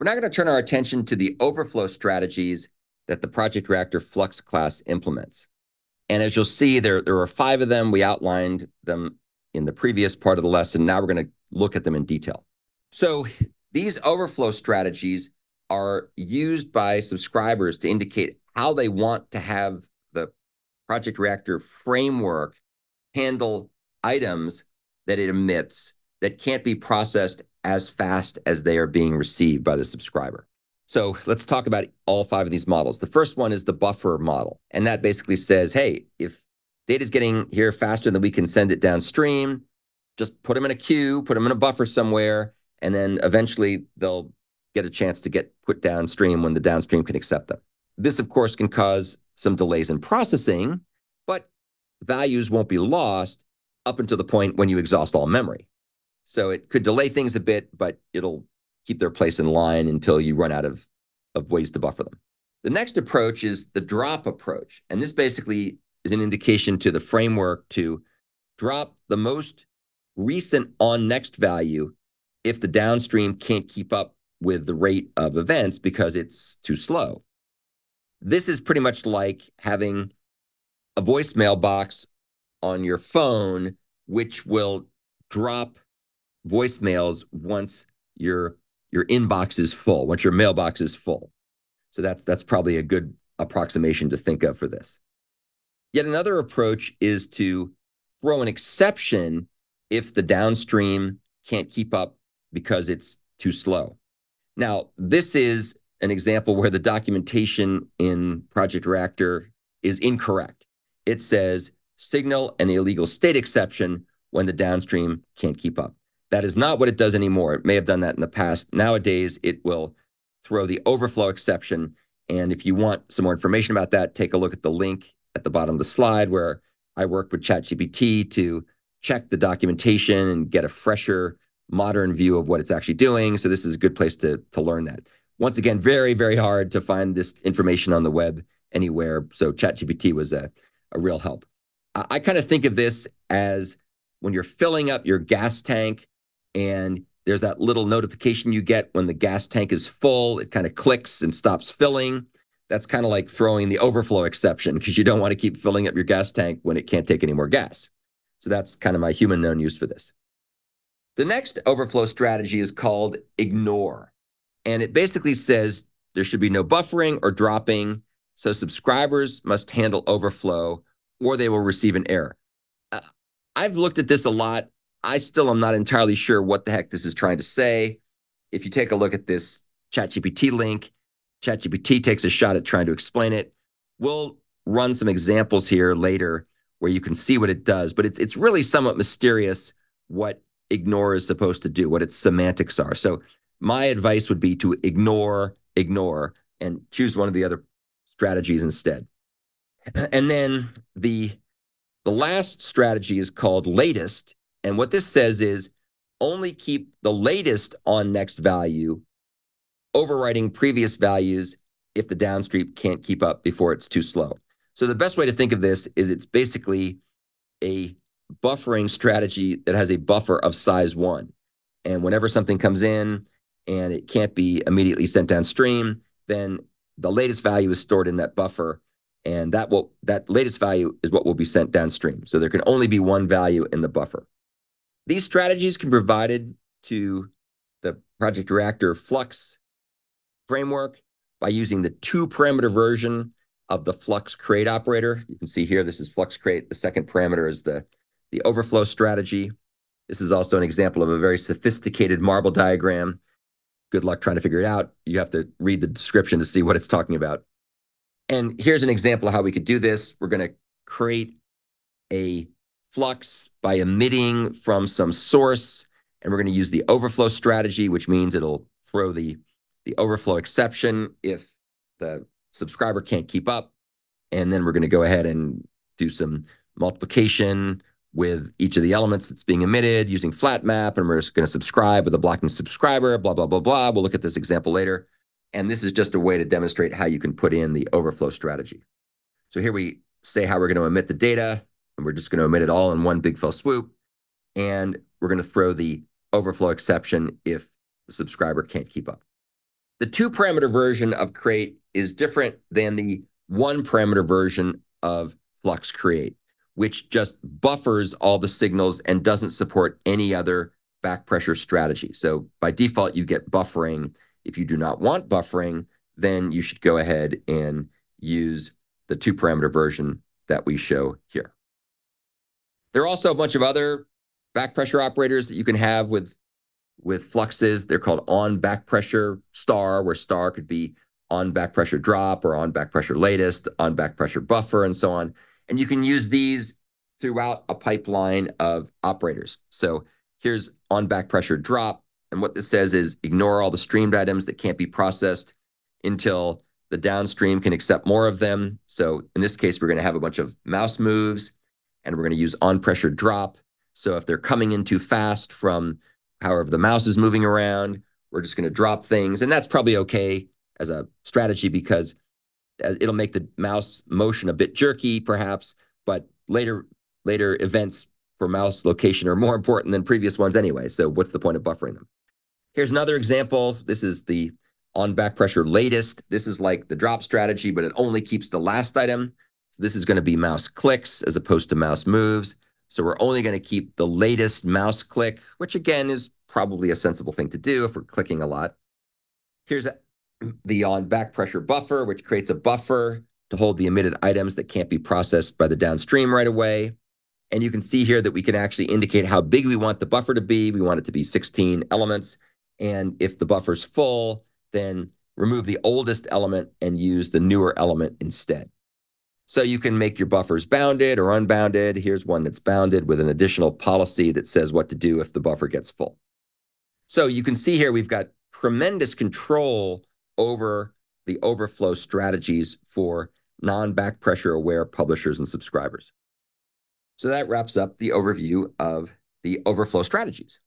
We're now going to turn our attention to the overflow strategies that the Project Reactor Flux class implements. And as you'll see, there, there are five of them. We outlined them in the previous part of the lesson. Now we're going to look at them in detail. So these overflow strategies are used by subscribers to indicate how they want to have the Project Reactor framework handle items that it emits that can't be processed as fast as they are being received by the subscriber. So let's talk about all five of these models. The first one is the buffer model. And that basically says, hey, if data is getting here faster than we can send it downstream, just put them in a queue, put them in a buffer somewhere, and then eventually they'll get a chance to get put downstream when the downstream can accept them. This, of course, can cause some delays in processing, but values won't be lost up until the point when you exhaust all memory. So it could delay things a bit, but it'll keep their place in line until you run out of, of ways to buffer them. The next approach is the drop approach. And this basically is an indication to the framework to drop the most recent on next value if the downstream can't keep up with the rate of events because it's too slow. This is pretty much like having a voicemail box on your phone, which will drop voicemails once your your inbox is full, once your mailbox is full. So that's that's probably a good approximation to think of for this. Yet another approach is to throw an exception if the downstream can't keep up because it's too slow. Now, this is an example where the documentation in Project Reactor is incorrect. It says signal an illegal state exception when the downstream can't keep up. That is not what it does anymore. It may have done that in the past. Nowadays, it will throw the overflow exception. And if you want some more information about that, take a look at the link at the bottom of the slide where I worked with ChatGPT to check the documentation and get a fresher, modern view of what it's actually doing. So this is a good place to, to learn that. Once again, very, very hard to find this information on the web anywhere. So ChatGPT was a, a real help. I, I kind of think of this as when you're filling up your gas tank and there's that little notification you get when the gas tank is full. It kind of clicks and stops filling. That's kind of like throwing the overflow exception because you don't want to keep filling up your gas tank when it can't take any more gas. So that's kind of my human known use for this. The next overflow strategy is called ignore. And it basically says there should be no buffering or dropping. So subscribers must handle overflow or they will receive an error. Uh, I've looked at this a lot. I still am not entirely sure what the heck this is trying to say. If you take a look at this ChatGPT link, ChatGPT takes a shot at trying to explain it. We'll run some examples here later where you can see what it does, but it's it's really somewhat mysterious what ignore is supposed to do, what its semantics are. So my advice would be to ignore, ignore, and choose one of the other strategies instead. And then the the last strategy is called latest, and what this says is only keep the latest on next value, overwriting previous values if the downstream can't keep up before it's too slow. So the best way to think of this is it's basically a buffering strategy that has a buffer of size one. And whenever something comes in and it can't be immediately sent downstream, then the latest value is stored in that buffer. And that will that latest value is what will be sent downstream. So there can only be one value in the buffer. These strategies can be provided to the Project Reactor Flux framework by using the two parameter version of the Flux create operator. You can see here, this is Flux create. The second parameter is the, the overflow strategy. This is also an example of a very sophisticated marble diagram. Good luck trying to figure it out. You have to read the description to see what it's talking about. And here's an example of how we could do this. We're going to create a flux by emitting from some source. And we're going to use the overflow strategy, which means it'll throw the, the overflow exception if the subscriber can't keep up. And then we're going to go ahead and do some multiplication with each of the elements that's being emitted using flat map. And we're just going to subscribe with a blocking subscriber, blah, blah, blah, blah. We'll look at this example later. And this is just a way to demonstrate how you can put in the overflow strategy. So here we say how we're going to emit the data and we're just going to omit it all in one big fell swoop. And we're going to throw the overflow exception if the subscriber can't keep up. The two parameter version of create is different than the one parameter version of flux create, which just buffers all the signals and doesn't support any other back pressure strategy. So by default, you get buffering. If you do not want buffering, then you should go ahead and use the two parameter version that we show here. There are also a bunch of other back pressure operators that you can have with with fluxes. They're called on back pressure star, where star could be on back pressure drop or on back pressure latest, on back pressure buffer, and so on. And you can use these throughout a pipeline of operators. So here's on back pressure drop. And what this says is ignore all the streamed items that can't be processed until the downstream can accept more of them. So in this case, we're going to have a bunch of mouse moves and we're going to use on pressure drop. So if they're coming in too fast from however the mouse is moving around, we're just going to drop things. And that's probably okay as a strategy because uh, it'll make the mouse motion a bit jerky, perhaps, but later later events for mouse location are more important than previous ones anyway. So what's the point of buffering them? Here's another example. This is the on back pressure latest. This is like the drop strategy, but it only keeps the last item. This is going to be mouse clicks as opposed to mouse moves. So we're only going to keep the latest mouse click, which again is probably a sensible thing to do if we're clicking a lot. Here's a, the on back pressure buffer, which creates a buffer to hold the emitted items that can't be processed by the downstream right away. And you can see here that we can actually indicate how big we want the buffer to be. We want it to be 16 elements. And if the buffer's full, then remove the oldest element and use the newer element instead. So you can make your buffers bounded or unbounded. Here's one that's bounded with an additional policy that says what to do if the buffer gets full. So you can see here we've got tremendous control over the overflow strategies for non-back pressure aware publishers and subscribers. So that wraps up the overview of the overflow strategies.